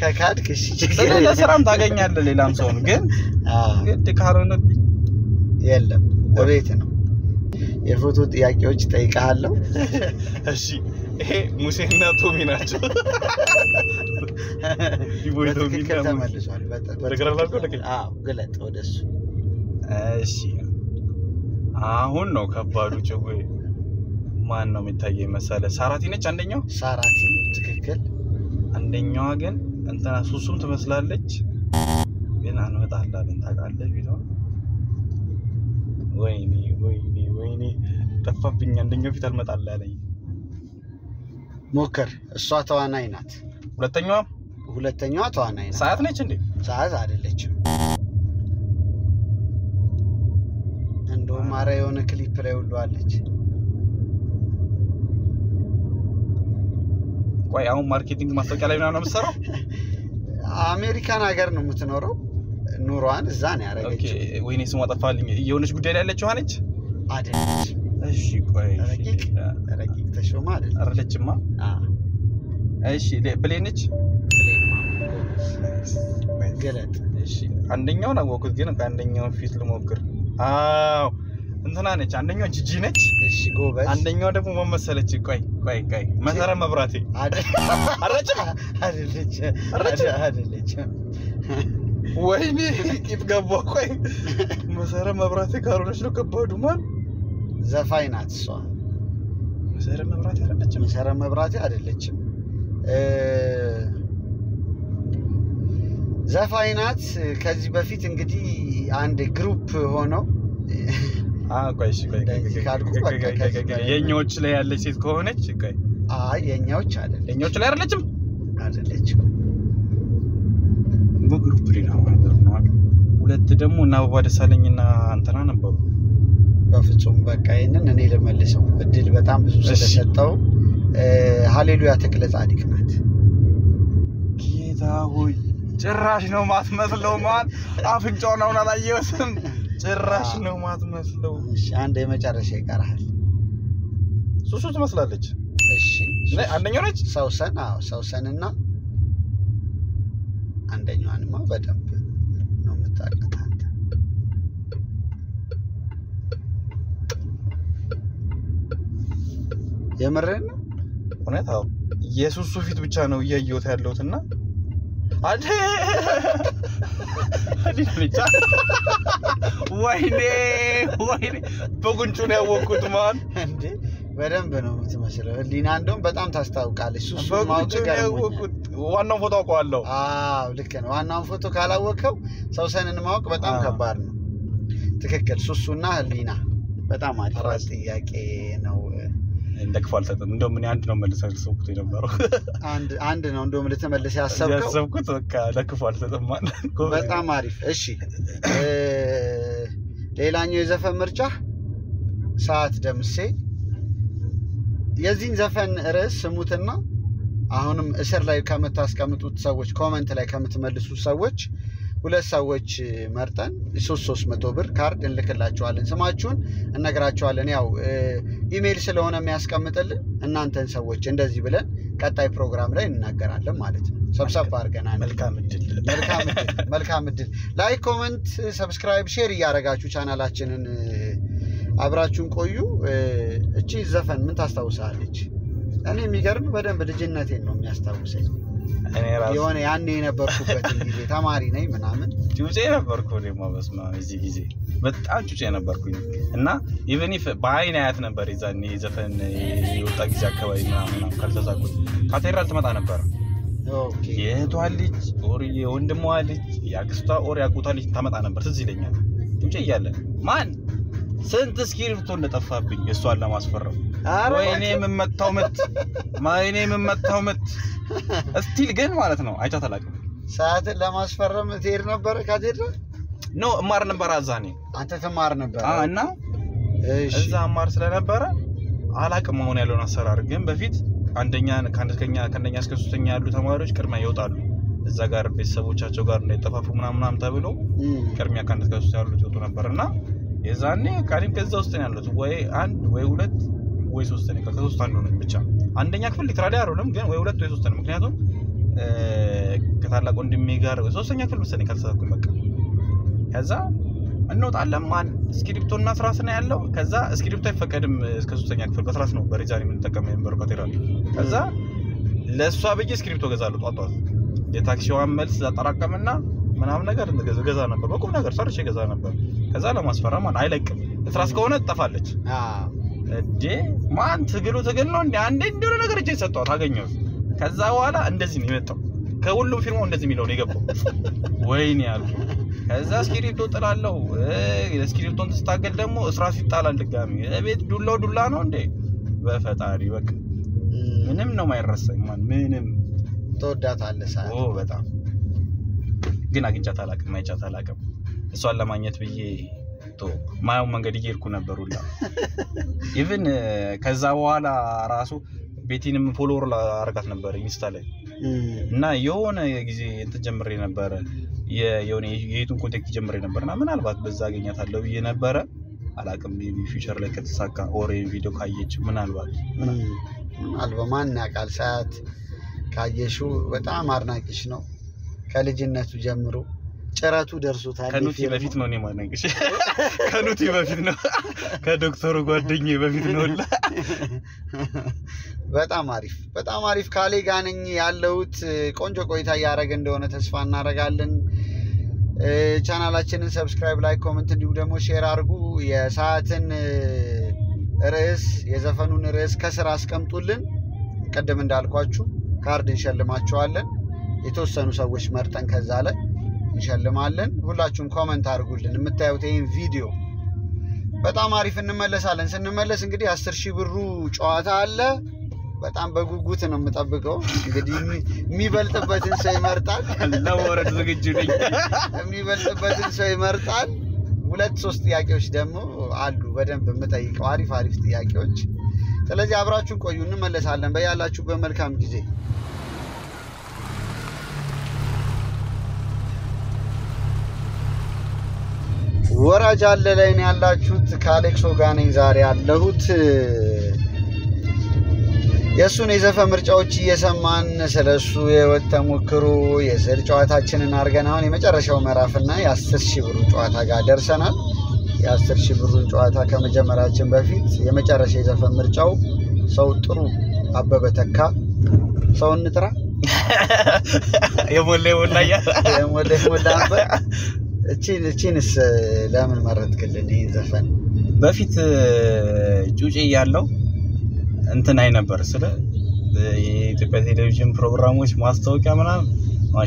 ከካድክ ለስራም ታገኛለህ ሌላም ሰውን ግን ግድ ካልሆነብኝ። የለም በቤት ነው። የፎቶ ጥያቄዎች ጠይቀሃለሁ። እሺ ይሄ ሙሴና ቶሚ ናቸው። ተመልሷል። ግለጥ ወደ እሱ እሺ አሁን ነው ከባዱ ጭዌ። ማን ነው የሚታየኝ መሰለ? ሳራቲ ነች አንደኛው። ሳራቲ ትክክል አንደኛዋ ግን እንትና ሱሱም ትመስላለች፣ ግን አንመጣላለን። ታውቃለህ ፊቷን። ወይኔ ወይኔ ወይኔ ጠፋብኝ። አንደኛው ፊት አልመጣላለኝ። ሞክር። እሷ ተዋናይ ናት። ሁለተኛዋ ሁለተኛዋ ተዋናይ ናት። ሳያት ነች እንዴ? ሳያት አይደለችም። ኧረ የሆነ ክሊፕ ላይ ሁሉ አለች። ቆይ አሁን marketing ማስታወቂያ ላይ ምናምን ነው የምትሰራው? አሜሪካን ሀገር ነው የምትኖረው። ኑሯን እዛ ነው ያደረገችው። ወይኔ ስሟ ጠፋልኝ። የሆነች ጉዳይ ላይ ያለችው ነች። አይደለች። እሺ ቆይ ረቂቅ ረቂቅ ተሾመ አይደለች። አረለችማ። አዎ፣ እሺ ብሌን ነች። ገለጥ። እሺ አንደኛውን አወኩት፣ ግን አንደኛውን ፊት ልሞክር። አዎ እንትና ነች። አንደኛው ጂጂ ነች። እሺ ጎበዝ። አንደኛው ደግሞ መመሰለች። ቆይ ቆይ ቆይ መሰረት መብራቴ አይደለች? አይደለች። ወይኔ ቂጥ ገባ። ቆይ መሰረት መብራቴ ካልሆነች ነው ከባዱ። ማን ዘፋኝ ናት እሷ። መሰረት መብራቴ አይደለችም። መሰረት መብራቴ አይደለችም። ዘፋኝ ናት። ከዚህ በፊት እንግዲህ አንድ ግሩፕ ሆነው የኛዎች ላይ ያለች ሴት ከሆነች ቆይ አይ የኛዎች አይደለች የኛዎች ላይ አይደለችም። አይደለችም። ሌላ አይደል? ሁለት ደግሞ እና አበባ ደሳለኝና እንትና ነበሩ። በፍጹም በቃ ይህንን እኔ ልመልሰው እድል በጣም ብዙ ስለሰጠው ሀሌሉያ ተክለ ጻድቅ ናት። ጌታ ሆይ ጭራሽ ነው ማትመስለው። ማን አፍንጫውን አሁን አላየሁትም። ጭራሽ ነው ማትመስለው። እሺ አንድ የመጨረሻ ይቀርሃል። ሱሱ ትመስላለች። እሺ አንደኛው ነች። ሰውሰን አዎ ሰውሰንና አንደኛዋንማ በደንብ ነው የምታውቃት አንተ። የምርህን ነው? እውነት አዎ፣ የሱሱ ፊት ብቻ ነው እያየሁት ያለሁት እና አዴ አዴ ብቻ ወይኔ ወይኔ በጉንጩ ነው ያወቅኩት። ማን እንዴ በደንብ ነው የምትመስለው። ህሊና እንደውም በጣም ታስታውቃለች። ሱሱ ገርሞኛል። ያወቅኩት። ዋናው ፎቶ አውቀዋለሁ። አዎ ልክ ነው። ዋናውን ፎቶ ካላወቀው ሰውሰንን ማወቅ በጣም ከባድ ነው። ትክክል። ሱሱና ህሊና በጣም አሪፍ ጥያቄ ነው። ለክፉ አልሰጥም። እንደውም እኔ አንድ ነው መልስ ያሰብኩት የነበረው አንድ አንድ ነው እንደውም ልትመልስ ያሰብከው። ያሰብኩት በቃ ለክፉ ነኝ። በጣም አሪፍ። እሺ ሌላኛው የዘፈን ምርጫ ሳያት ደምሴ። የዚህን ዘፈን ርዕስ ስሙትና አሁንም ከስር ላይ ከምታስቀምጡት ሰዎች comment ላይ ከምትመልሱት ሰዎች ሁለት ሰዎች መርጠን ሶስት ሶስት መቶ ብር ካርድ እንልክላቸዋለን። ስማችሁን እነግራቸዋለን። ያው ኢሜይል ስለሆነ የሚያስቀምጥልን እናንተን ሰዎች እንደዚህ ብለን ቀጣይ ፕሮግራም ላይ እንናገራለን ማለት ነው። ሰብሰብ አድርገናል። መልካም እድል። like፣ comment፣ subscribe፣ share እያደረጋችሁ ቻናላችንን አብራችሁን ቆዩ። እቺ ዘፈን ምን ታስታውሳለች? እኔ የሚገርም በደንብ ልጅነቴን ነው የሚያስታውሰኝ። የሆነ ያኔ የነበርኩበትን ጊዜ ተማሪ ነኝ ምናምን። ጩጬ ነበርኩ ደግሞ በስመ አብ የዚህ ጊዜ በጣም ጩጬ ነበርኩኝ። እና even በአይን አያት ነበር የዛኔ ዘፈን የወጣ ጊዜ አካባቢ ምናምን ካልተሳኩት ካቴድራል ትመጣ okay። የእህቷ ልጅ or የወንድሟ ልጅ የአክስቷ or የአጎቷ ልጅ ታመጣ ነበር ትዝ ይለኛል። ጩጬ እያለን ማን? ስንት እስክሪብቶ እንደጠፋብኝ እሷን ለማስፈረም። ኧረ ወይኔ የምመታው ምት ወይኔ የምመታው ምት። still ግን ማለት ነው አይቻት አላውቅም። ሳያትን ለማስፈረም ትሄድ ነበረ ካቴድራል? no እማር ነበር የዛኔ። አንተ ትማር ነበር? አ እና? እዛ እማር ስለነበረ አላቅም አሁን ያለውን አሰራር ግን በፊት አንደኛ ከአንደኛ ከአንደኛ እስከ ሶስተኛ ያሉ ተማሪዎች ቅድሚያ ይወጣሉ። እዛ ጋር ቤተሰቦቻቸው ጋር እንዳይጠፋፉ ምናምን ምናምን ተብሎ ቅድሚያ ከአንድ እስከ ሶስት ያሉት ይወጡ ነበር እና የዛኔ ቃሪም ከዛ ውስጥ ነው ያሉት። ወይ አንድ ወይ ሁለት ወይ ነኝ ከሶስት አንዱ ነኝ ብቻ አንደኛ ክፍል literally አይሆንም ግን ወይ ሁለት ወይ ሶስት ነኝ ምክንያቱም ከታላቅ ወንድሜ ጋር ሶስተኛ ክፍል መሰለኝ ካልተሳሳትኩኝ በቃ ከዛ እንወጣለን። ማን እስክሪፕቶ እና ስራስ ነው ያለው። ከዛ እስክሪፕቶ አይፈቀድም እስከ ሶስተኛ ክፍል በስራስ ነው በሪዛን የምንጠቀመው የነበረው ካቴድራል። ከዛ ለእሷ ብዬ እስክሪፕቶ ገዛለሁ ጧት የታክሲዋን መልስ አጠራቀምና ምናምን ነገር ገዛ- ነበር። በቁም ነገር ሰርቼ ገዛ ነበር። ከዛ ለማስፈራ ማን አይለቅም ስራስ ከሆነ ትጠፋለች። እንዴ ማን ትግሉ ትግል ነው እንዴ? አንዴ እንደሆነ ነገር እጄ ሰጠኋት አገኘሁት። ከዛ በኋላ እንደዚህ ነው የመጣው። ከሁሉም ፊልሙ እንደዚህ የሚለው ነው የገባው። ወይኔ ያሉ ከዛ እስክሪፕቶ ጥላለሁ። እስክሪፕቶን ትስታገል ደግሞ እስራሱ ይጣላል ድጋሚ። ቤት ዱላው ዱላ ነው እንዴ? በፈጣሪ በቃ ምንም ነው የማይረሳኝ ማን ምንም ትወዳታለህ ሰዓት በጣም ግን አግኝቻት አላውቅም፣ አይቻት አላውቅም። እሷን ለማግኘት ብዬ ቶ ማየው መንገድ እየሄድኩ ነበር ሁላ። even ከዛ በኋላ ራሱ ቤቲንም follow ላረጋት ነበር Insta ላይ። እና የሆነ ጊዜ እንትን ጀምሬ ነበረ። የሆነ የ YouTube content ጀምሬ ነበር እና ምናልባት በዛ አገኛታለሁ ብዬ ነበረ። አላውቅም maybe future ላይ ከተሳካ or ቪዲዮ ካየች ምናልባት ምናልባት ማን ያውቃል ሳያት ካየሽው በጣም አድናቂሽ ነው። ከልጅነቱ ጀምሮ ጭረቱ ደርሶታል ከኑቲ በፊት ነው እኔ ማነግሽ ከኑቲ በፊት ነው። ከዶክተሩ ጓደኛዬ በፊት ነው በጣም አሪፍ በጣም አሪፍ። ካሌ ጋር ነኝ ያለሁት። ቆንጆ ቆይታ እያደረገ እንደሆነ ተስፋ እናደርጋለን። ቻናላችንን subscribe like comment እንዲሁም ደግሞ share አድርጉ። የሳያትን ርዕስ የዘፈኑን ርዕስ ከስር አስቀምጡልን። ቅድም እንዳልኳችሁ ካርድ እንሸልማቸዋለን። የተወሰኑ ሰዎች መርጠን ከዛ ላይ እንሸልማለን። ሁላችሁም comment አድርጉልን። የምታዩት ይህን ቪዲዮ በጣም አሪፍ እንመለሳለን። ስንመለስ እንግዲህ አስር ሺህ ብሩ ጨዋታ አለ። በጣም በጉጉት ነው የምጠብቀው። እንግዲህ የሚ- የሚበልጥበትን ሰው ይመርጣል። ለወረድ ዝግጁ ነኝ። የሚበልጥበትን ሰው ይመርጣል። ሁለት ሶስት ጥያቄዎች ደግሞ አሉ በደንብ የምጠይቀው። አሪፍ አሪፍ ጥያቄዎች። ስለዚህ አብራችሁን ቆዩ። እንመለሳለን። በያላችሁበት መልካም ጊዜ ወራጅ አለ ላይ ነው ያላችሁት ከአሌክሶ ጋር ነኝ ዛሬ ያለሁት። የእሱን የዘፈን ምርጫዎች እየሰማን ስለ እሱ የህይወት ተሞክሮ የስዕል ጨዋታችንን አድርገን አሁን የመጨረሻው ምዕራፍና የአስር ሺህ ብሩ ጨዋታ ጋር ደርሰናል። የአስር ሺህ ብሩን ጨዋታ ከመጀመራችን በፊት የመጨረሻ የዘፈን ምርጫው ሰው ጥሩ አበበ ተካ ሰው እንጥራ የሞላ የሞላ የሞላ የሞላ እቺን እቺንስ ለምን መረጥክልን ይህን ዘፈን? በፊት ጩጬ እያለሁ እንትን አይ ነበር ስለ የኢትዮጵያ ቴሌቪዥን ፕሮግራሞች ማስታወቂያ ምናምን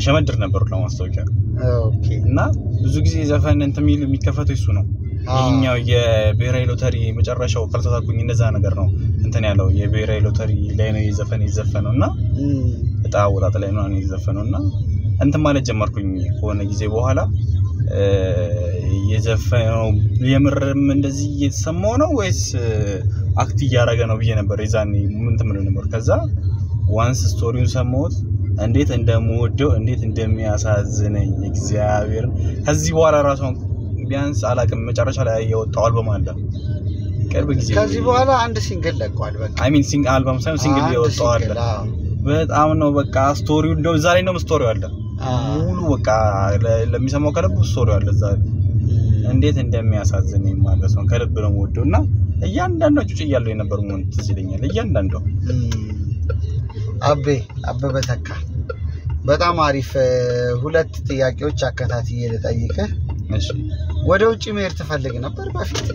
ሸመድር ነበሩ ለማስታወቂያ okay እና ብዙ ጊዜ ዘፈን እንትን የሚል የሚከፈተው እሱ ነው። ይህኛው የብሔራዊ ሎተሪ መጨረሻው ካልተሳኩኝ እንደዛ ነገር ነው እንትን ያለው የብሔራዊ ሎተሪ ላይ ነው የዘፈን የዘፈነው እና እጣ አወጣጥ ላይ ነው የዘፈነው እና እንትን ማለት ጀመርኩኝ ከሆነ ጊዜ በኋላ እ፣ የዘፈነው የምርም እንደዚህ እየተሰማው ነው ወይስ act እያደረገ ነው ብዬ ነበር የዛኔ ምን ትምል ነበር። ከዛ once story ውን ሰማሁት። እንዴት እንደምወደው እንዴት እንደሚያሳዝነኝ እግዚአብሔር ከዚህ በኋላ ራሷን ቢያንስ አላቅም መጨረሻ ላይ የወጣው አልበም አለ። ቅርብ ጊዜ ከዚህ በኋላ አንድ single ለቋል። በቃ። I mean single አልበም ሳይሆን single የወጣው አለ። single፣ በጣም ነው በቃ story ው እንደው እዛ ላይ ነው story ው አለ ሙሉ በቃ ለሚሰማው ከልቡ story ው አለ እዛ እንዴት እንደሚያሳዝነኝ ማለት ነው። ከልብ ነው የምወደው። እና እያንዳንዷ ጩጬ እያለሁ የነበር መሆን ትዝ ይለኛል። እያንዳንዷ አቤ አበበ ተካ በጣም አሪፍ። ሁለት ጥያቄዎች አከታትዬ ልጠይቅህ። እሺ። ወደ ውጭ መሄድ ትፈልግ ነበር በፊት?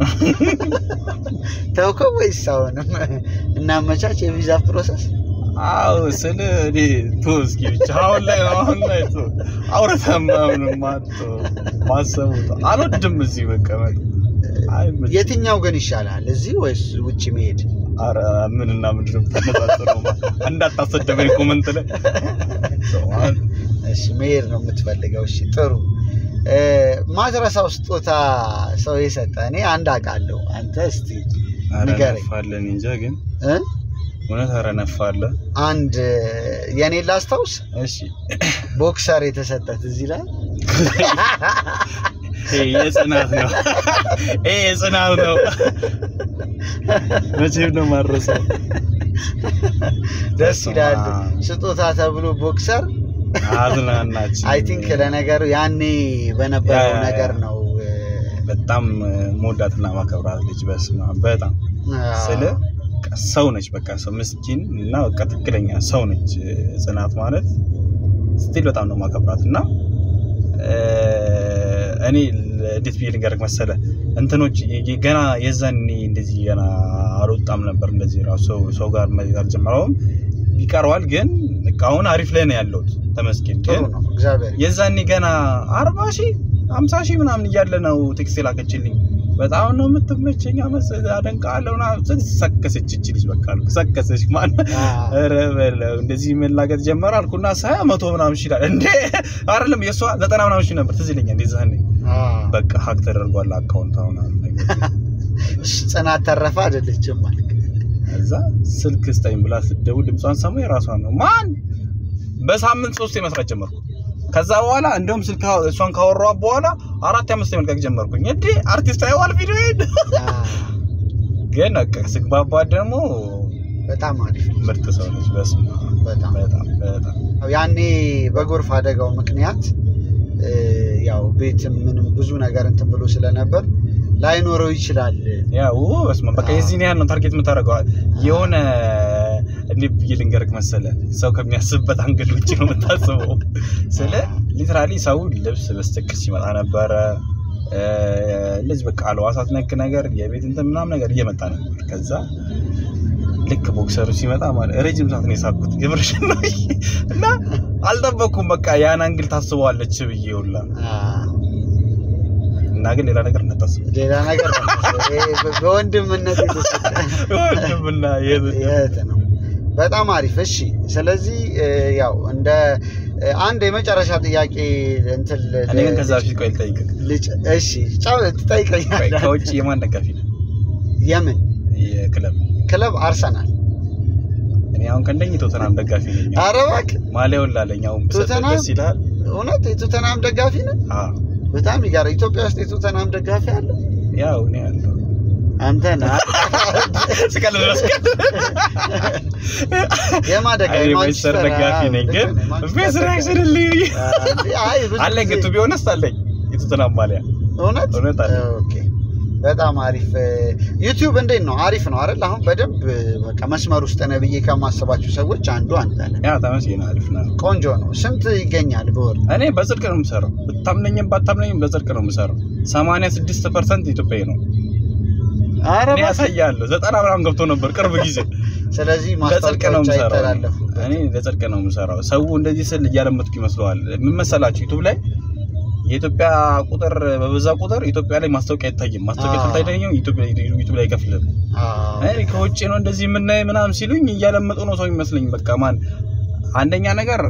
ተውከው ወይስ አሁንም? እናመቻች የቪዛ process? አዎ ስለ እኔ እስኪ ብቻ አሁን ላይ አሁን ላይ ምናምን ማቶ ማሰቡ አልወድም እዚህ መቀመጥ የትኛው ግን ይሻላል እዚህ ወይስ ውጭ መሄድ? ኧረ ምንና ምንድን ነው? እንዳታሰደበኝ comment ላይ እሺ መሄድ ነው የምትፈልገው። እሺ ጥሩ እ፣ ማትረሳው ስጦታ ሰው የሰጠ እኔ አንድ አውቃለሁ። አንተ እስቲ ንገረኝ እንጃ ግን እ? እውነት ኧረ ነፋለ? አንድ የኔ ላስታውስ? እሺ። boxer የተሰጠት እዚህ ላይ? የጽናት ነው። ይሄ የጽናት ነው። መቼም ነው ማረሰው ደስ ይላል። ስጦታ ተብሎ boxer? አዝናናች። I think ለነገሩ ያኔ በነበረው ነገር ነው። በጣም መወዳትና ማከብራት ልጅ አብ። በጣም ስለ ሰው ነች። በቃ ሰው ምስኪን እና በቃ ትክክለኛ ሰው ነች ጽናት ማለት still በጣም ነው ማከብራት እና እኔ እንዴት ብዬ ልንገርህ መሰለ እንትኖች ገና የዛኔ እንደዚህ ገና አልወጣም ነበር እንደዚህ ራሱ ሰው ጋር መሄድ አልጀመረውም ይቀረዋል ግን አሁን አሪፍ ላይ ነው ያለሁት ተመስገን ግን የዛኔ ገና አርባ ሺህ ሀምሳ ሺህ ምናምን እያለ ነው text የላከችልኝ። በጣም ነው የምትመቸኝ፣ አደንቃለሁ ሰከሰች እች ልጅ በቃ ሰከሰች አዎ። ኧረ በለው እንደዚህ መላገጥ ጀመረ አልኩና ሳያ መቶ ምናምን ይላል። እንዴ! አይደለም የእሷ ዘጠና ምናምን ሺህ ነበር። ትዝ ይለኛል የዛኔ አዎ። በቃ hack ተደርጓል account አሁን ጽናት ተረፈ አይደለችም ማለት እዛ ስልክ ስጠኝ ብላ ስትደውል ድምጿን ሰሙ። የራሷን ነው። ማን? በሳምንት ሶስት መስራት ጀመርኩ ከዛ በኋላ እንደውም ስልክ እሷን ካወራኋት በኋላ አራት አምስት መልቀቅ ጀመርኩኝ። እንዴ አርቲስት አይዋል ቪዲዮ ግን በቃ ስግባባ ደግሞ በጣም አሪፍ ምርጥ ሰው ነች በስመ አብ። በጣም በጣም ያኔ በጎርፍ አደጋው ምክንያት ያው ቤትም ምንም ብዙ ነገር እንትን ብሎ ስለነበር ላይኖረው ይችላል። ያው በስመ አብ። በቃ የዚህን ያህል ነው target የምታደርገው። የሆነ እንዴት ብዬ ልንገርህ መሰለ ሰው ከሚያስብበት angle ውጭ ነው የምታስበው። ስለ literally ሰው ልብስ በስትክክል ሲመጣ ነበረ። እንደዚህ በቃ አልዋሳት ነክ ነገር የቤት እንትን ምናምን ነገር እየመጣ ነበር። ከዛ ልክ boxer ኡ ሲመጣ ማለት ረጅም ሰዓት ነው የሳኩት የምርሽን ነው። እና አልጠበኩም በቃ ያን angle ታስበዋለች ብዬ ሁላ። እና ግን ሌላ ነገር እንዳታስብ። ሌላ ነገር በወንድምነት የተሰጠ የት ነው። በጣም አሪፍ። እሺ፣ ስለዚህ ያው እንደ አንድ የመጨረሻ ጥያቄ እንትን ከዛ በፊት ቆይ ልጠይቅህ እሺ፣ ጫው ትጠይቀኛለህ። ከውጭ የማን ደጋፊ ነው የምን የክለብ ክለብ? አርሰናል። እኔ አሁን ቀንደኝ ቶተናም ደጋፊ ነኝ ኧረ እባክህ ማሊያውን ላለኝ አሁን ቶተናም? ይልሃል እውነት የቶተናም ደጋፊ? አዎ በጣም ይገርም። ኢትዮጵያ ውስጥ የቶተናም ደጋፊ አለ? ያው እኔ ያለው አንተ ነህ። ስቀልድ ድረስ የማ ደጋፊ? ነኝ ግን ብዙ አለኝ ቱ ቢሆነስ አለኝ የቶተናም ማሊያ እውነት? እውነት አለ። okay። በጣም አሪፍ። ዩቲዩብ እንዴት ነው? አሪፍ ነው አይደል? አሁን በደንብ በቃ መስመር ውስጥ ነህ ብዬ ከማስባቸው ሰዎች አንዱ አንተ ነህ። ያ ተመስገን አሪፍ ነው። ቆንጆ ነው። ስንት ይገኛል በወር? እኔ በጽድቅ ነው የምሰራው። ብታምነኝም ባታምነኝም በጽድቅ ነው የምሰራው። 86 percent ኢትዮጵያዊ ነው እኔ ያሳያለሁ ዘጠና ምናምን ገብቶ ነበር ቅርብ ጊዜ። ስለዚህ ለጽድቅ ነው የምሰራው እኔ። ለጽድቅ ነው የምሰራው። ሰው እንደዚህ ስል እያለመጥኩ ይመስለዋል። ምን መሰላችሁ? ዩቱብ ላይ የኢትዮጵያ ቁጥር በበዛ ቁጥር ኢትዮጵያ ላይ ማስታወቂያ አይታይም። ማስታወቂያ ደግሞ ዩቱብ ላይ አይከፍልም። እኔ ከውጭ ነው እንደዚህ የምናይ ምናምን ሲሉኝ እያለመጡ ነው ሰው የሚመስለኝ። በቃ ማን? አንደኛ ነገር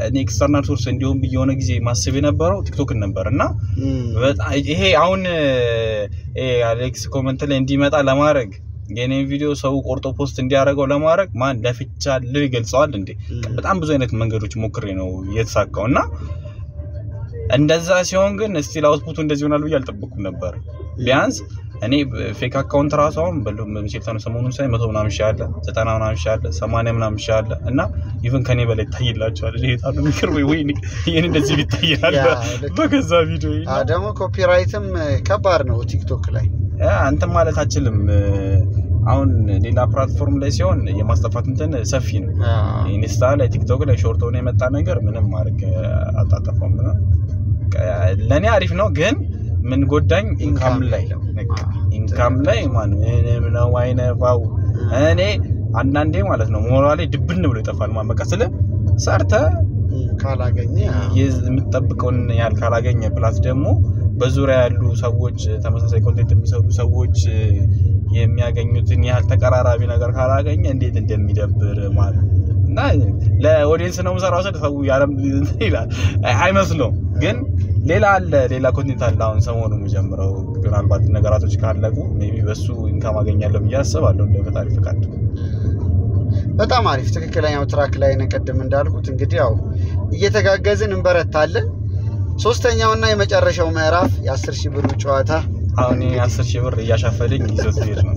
የእኔ external source እንዲሁም የሆነ ጊዜ ማስብ የነበረው ቲክቶክን ነበር እና ይሄ አሁን አሌክስ comment ላይ እንዲመጣ ለማድረግ የኔን ቪዲዮ ሰው ቆርጦ post እንዲያደርገው ለማድረግ ማን ለፍቻለሁ ይገልጸዋል እንዴ? በጣም ብዙ አይነት መንገዶች ሞክሬ ነው የተሳካው እና እንደዛ ሲሆን ግን still output ኡ እንደዚህ ይሆናል ብዬ አልጠበኩም ነበር። ቢያንስ እኔ fake account ራሱ አሁን ነው ሰሞኑን ሳይ መቶ ምናምን ሺህ አለ ዘጠና ምናምን ሺህ አለ ሰማንያ ምናምን ሺህ አለ እና even ከኔ በላይ ይታይላቸዋል። ይሄ ጣሉ ምክር ወይ ወይ ይህን እንደዚህ ልክ። በገዛ ቪዲዮ ደግሞ copyright ም ከባድ ነው ቲክቶክ ላይ። አንተም ማለት አችልም አሁን ሌላ platform ላይ ሲሆን የማስጠፋት እንትን ሰፊ ነው። ኢንስታ ላይ ቲክቶክ ላይ short ሆነ የመጣ ነገር ምንም ማድረግ አጣጠፋም ለእኔ አሪፍ ነው ግን ምን ጎዳኝ? income ላይ income ላይ ምንም ነው። አይነፋው? እኔ አንዳንዴ ማለት ነው ሞራሌ ድብን ብሎ ይጠፋል ማን በቃ ስለ ሰርተ ካላገኘ የምትጠብቀውን ያህል ካላገኘ plus ደግሞ በዙሪያ ያሉ ሰዎች ተመሳሳይ content የሚሰሩ ሰዎች የሚያገኙትን ያህል ተቀራራቢ ነገር ካላገኘ እንዴት እንደሚደብር ማለት እና ለ audience ነው የምሰራው። ስል ሰው ያለም ይላል። አይ- አይመስለውም። ግን ሌላ አለ ሌላ content አለ። አሁን ሰሞኑ የምጀምረው ምናልባት ነገራቶች ካለቁ maybe በሱ income አገኛለሁ ብዬ አስባለሁ። እንደ ፈጣሪ ፍቃድ። በጣም አሪፍ። ትክክለኛው track ላይ ነው። ቅድም እንዳልኩት። እንግዲህ ያው እየተጋገዝን እንበረታለን። ሶስተኛውና የመጨረሻው ምዕራፍ የአስር ሺህ ብሩ ጨዋታ አሁን ይሄ አስር ሺህ ብር እያሻፈለኝ ይዞት ሊሄድ ነው።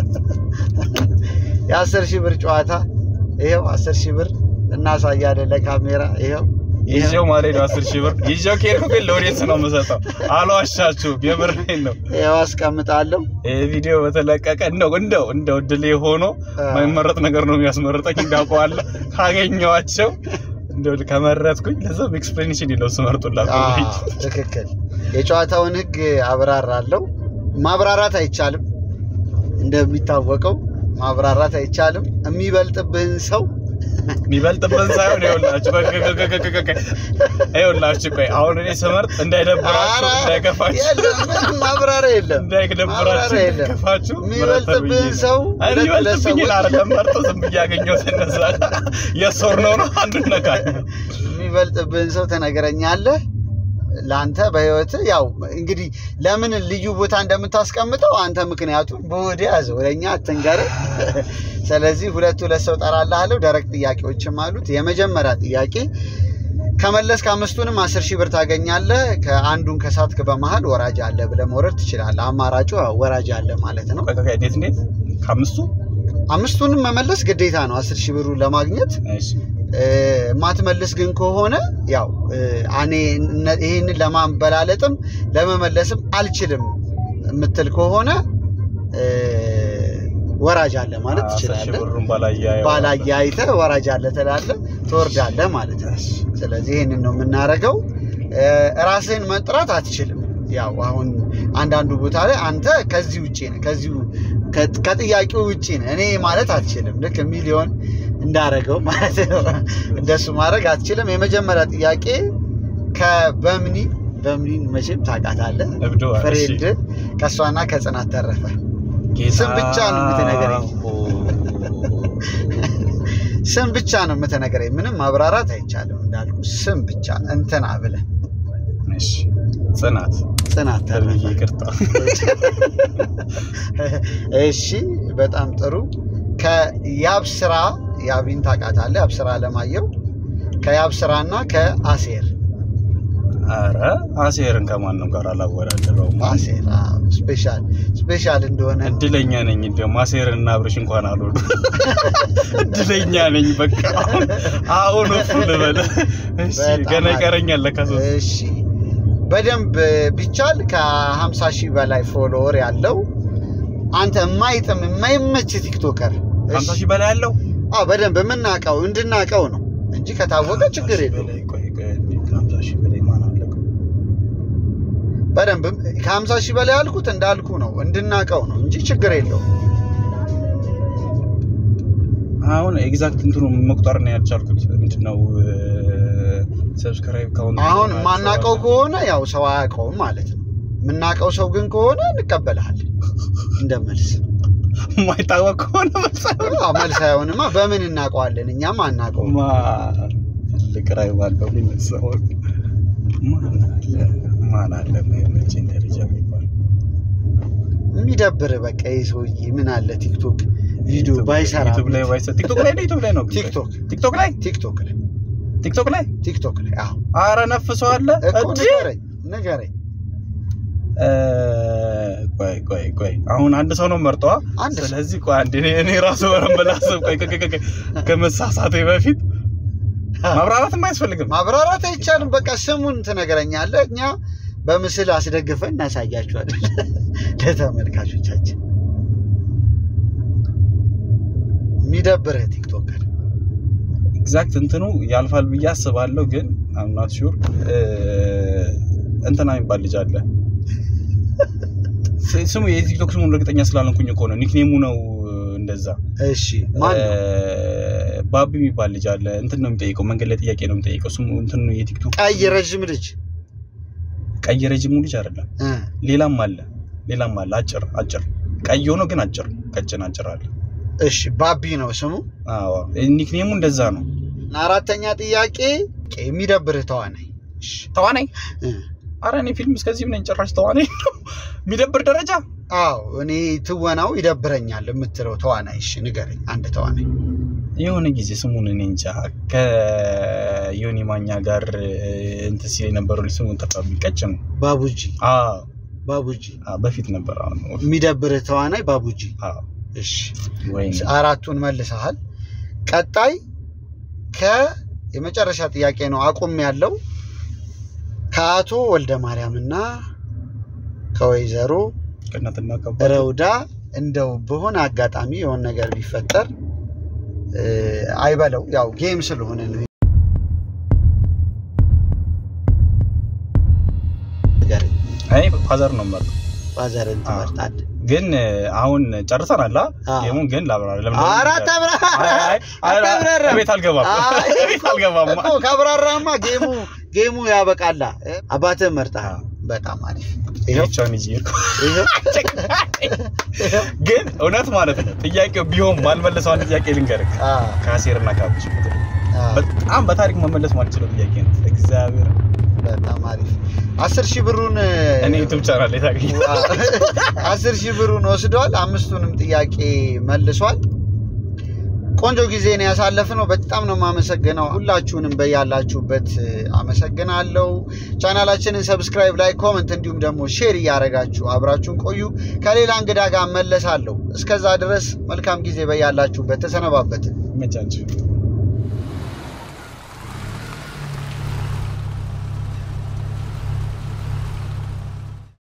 የአስር ሺህ ብር ጨዋታ ይኸው አስር ሺህ ብር እናሳያለን ለካሜራ ይኸው ይዤው ማለት ነው አስር ሺህ ብር ይዤው ከሄድኩ ግን ለ audience ነው የምሰጠው። አልዋሻችሁም፣ የምሬን ነው። ያው አስቀምጣለሁ። ይህ ቪዲዮ በተለቀቀ እንደው እንደው እንደው ድሌ ሆኖ ማይመረጥ ነገር ነው የሚያስመርጠኝ እንዳውቀዋለሁ። ካገኘኋቸው እንደው ከመረጥኩኝ ለዛም explanation የለው ስመርጡላት ትክክል። የጨዋታውን ህግ አብራራለሁ። ማብራራት አይቻልም። እንደሚታወቀው ማብራራት አይቻልም። የሚበልጥብህን ሰው የሚበልጥብን ሳይሆን ይኸውላችሁ ቆይ አሁን እኔ ስመርጥ እንዳይደብራችሁ እንዳይከፋችሁ ማብራሪያ የለም። እንዳይደብራችሁ እንዳይከፋችሁ የሚበልጥብህን ሰው የሚበልጥብኝ አይደለም መርጦ ዝም ብዬ ያገኘሁት እነዛ የሶር ነው ነው አንዱን ነካ የሚበልጥብህን ሰው ትነግረኛለህ። ለአንተ በህይወት ያው እንግዲህ ለምን ልዩ ቦታ እንደምታስቀምጠው አንተ ምክንያቱም በወደ ያዘው ለእኛ አትንገርህ። ስለዚህ ሁለት ሁለት ሰው ጠራልሃለሁ። ደረቅ ጥያቄዎችም አሉት። የመጀመሪያ ጥያቄ ከመለስክ አምስቱንም አስር ሺህ ብር ታገኛለህ። ከአንዱን ከሳትክ በመሀል ወራጅ አለ ብለህ መውረድ ትችላለህ። አማራጩ ወራጅ አለ ማለት ነው። ከአምስቱ አምስቱንም መመለስ ግዴታ ነው አስር ሺህ ብሩን ለማግኘት ማትመልስ ግን ከሆነ ያው እኔ ይህንን ለማበላለጥም ለመመለስም አልችልም የምትል ከሆነ ወራጅ አለ ማለት ትችላለህ። ባላየ አይተህ ወራጅ አለ ትላለህ፣ ትወርዳለህ ማለት ነው። ስለዚህ ይህንን ነው የምናደርገው። ራስህን መጥራት አትችልም። ያው አሁን አንዳንዱ ቦታ ላይ አንተ ከዚህ ውጭ ነህ፣ ከጥያቄው ውጭ ነህ እኔ ማለት አትችልም። ልክ ሚሊዮን እንዳረገው ማለት ነው። እንደሱ ማድረግ አትችልም። የመጀመሪያ ጥያቄ ከበምኒ በምኒን መቼም ታውቃታለህ፣ friend ከእሷና ከጽናት ተረፈ ስም ብቻ ነው የምትነግረኝ። ስም ብቻ ነው የምትነግረኝ። ምንም ማብራራት አይቻልም። እንዳልኩ ስም ብቻ እንትና ብለህ ጽናት ጽናት ተረፈ። እሺ በጣም ጥሩ። ከያብ ስራ ያቢን ታውቃታለህ? ያብ ስራ አለማየሁ ከያብ ስራና ከአሴር። አረ አሴርን ከማንም ጋር አላወዳደረውም? አሴር special special እንደሆነ እድለኛ ነኝ እንዲያውም አሴርን እና አብርሽ እንኳን አልወዱ እድለኛ ነኝ በቃ። አሁን አሁን እፉ ልበል። እሺ በጣም ገና ይቀረኛል ለካ እሺ በደንብ ቢቻል ከ50 ሺህ በላይ follower ያለው አንተ የማይጥም የማይመች TikToker። ሀምሳ ሺህ በላይ ያለው አዎ በደንብ የምናውቀው እንድናውቀው ነው እንጂ ከታወቀ ችግር ቆይ ቆይ ከሀምሳ ሺህ በላይ ማን አለ በደንብ ከ50 ሺህ በላይ ያልኩት እንዳልኩ ነው እንድናውቀው ነው እንጂ ችግር የለውም። አሁን exact እንትኑ መቁጠር ነው ያልቻልኩት ምንድነው subscribe count አሁን ማናውቀው ከሆነ ያው ሰው አያውቀውም ማለት ነው። የምናውቀው ሰው ግን ከሆነ እንቀበልሃለን እንደ መልስ። የማይታወቅ ከሆነ መልስ አይሆንማ። በምን እናውቀዋለን? እኛም አናውቀውም። ትልቅ ራይ ባለው ሊመሰው ማን አለ? ማን አለ? መቼን ደረጃ የሚባል የሚደብር በቃ ይህ ሰውዬ ምን አለ? ቲክቶክ ቪዲዮ ባይሰራ ዩቲዩብ ላይ ባይሰራ ቲክቶክ ላይ ነው? ዩቲዩብ ላይ ነው? ቲክቶክ ቲክቶክ ላይ? ቲክቶክ ላይ። ቲክቶክ ላይ? ቲክቶክ ላይ። አዎ። አረ ነፍሰው አለ? እኮ ንገረኝ ንገረኝ ቆይ ቆይ ቆይ አሁን አንድ ሰው ነው መርጠዋ? አንድ ስለዚህ ቆይ አንዴ እኔ እኔ ራሱ በረም በላስብ ቆይ ቆይ ቆይ ከመሳሳቴ በፊት ማብራራትም አያስፈልግም ማብራራት አይቻልም። በቃ ስሙን ትነግረኛለህ፣ እኛ በምስል አስደግፈን እናሳያቸዋለን ለተመልካቾቻችን። የሚደብርህ TikToker። exact እንትኑ ያልፋል ብዬ አስባለሁ፣ ግን አምናት ሹር እንትና የሚባል ልጅ አለ። ስሙ የቲክቶክ ስሙን እርግጠኛ ስላልሆንኩኝ እኮ ነው። nickname ኡ ነው እንደዛ። እሺ፣ ማን ነው? ባቢ የሚባል ልጅ አለ። እንትን ነው የሚጠይቀው፣ መንገድ ላይ ጥያቄ ነው የሚጠይቀው። ስሙ እንትን ነው የቲክቶክ ቀይ ረዥም ልጅ ቀይ ረጅሙ ልጅ አይደለም፣ ሌላም አለ፣ ሌላም አለ። አጭር አጭር ቀይ ሆኖ ግን አጭር ቀጭን አጭር አለ። እሺ፣ ባቢ ነው ስሙ። አዎ ኒክኔሙ እንደዛ ነው። አራተኛ ጥያቄ የሚደብርህ ተዋናይ። እሺ፣ ተዋናይ አረ እኔ ፊልም እስከዚህ ነኝ ጭራሽ ተዋናይ ነው የሚደብር ደረጃ አዎ እኔ ትወናው ይደብረኛል የምትለው ተዋናይ። እሺ፣ ንገረኝ አንድ ተዋናይ። የሆነ ጊዜ ስሙን እኔ እንጃ ከዮኒ ማኛ ጋር እንትን ሲል የነበረው ስሙን ጠፋብኝ። ቀጭን ባቡጂ ባቡጂ በፊት ነበር። አሁን ነው። የሚደብርህ ተዋናይ ባቡጂ። አዎ እሺ ወይኔ አራቱን መልሰሃል። ቀጣይ የመጨረሻ ጥያቄ ነው። አቁም ያለው ከአቶ ወልደ ማርያም እና ከወይዘሮ ረውዳ እንደው በሆነ አጋጣሚ የሆነ ነገር ቢፈጠር አይበለው ያው game ስለሆነ ነው። father ነው mother ን ትመርጣለህ? ግን አሁን ጨርሰናል። game ኡን ግን ላብራራ። አይ፣ አታብራራም። ቤት አልገባም። ቤት አልገባም። እኮ ካብራራማ game ኡ game ኡ ያበቃላ። አባትህ መርጠሃል። በጣም አሪፍ። ይኸው ብቻውን ይዤ ግን እውነት ማለት ነው ጥያቄው ቢሆን ማልመለሰው አንድ ጥያቄ ልንገርህ። ከአብሽ አ፣ በጣም በታሪክ መመለስ ማልችለው ጥያቄ ነው። እግዚአብሔር በጣም አሪፍ። አስር ሺህ ብሩን እኔ ዩቱብ ቻናል ላይ አስር ሺህ ብሩን ወስዷል። አምስቱንም ጥያቄ መልሷል። ቆንጆ ጊዜ ነው ያሳለፍነው። በጣም ነው የማመሰግነው። ሁላችሁንም በያላችሁበት አመሰግናለሁ። ቻናላችንን subscribe፣ like comment፣ እንዲሁም ደግሞ share እያደረጋችሁ አብራችሁን ቆዩ። ከሌላ እንግዳ ጋር መለሳለሁ። እስከዛ ድረስ መልካም ጊዜ በያላችሁበት። ተሰነባበትን። መቻችሁ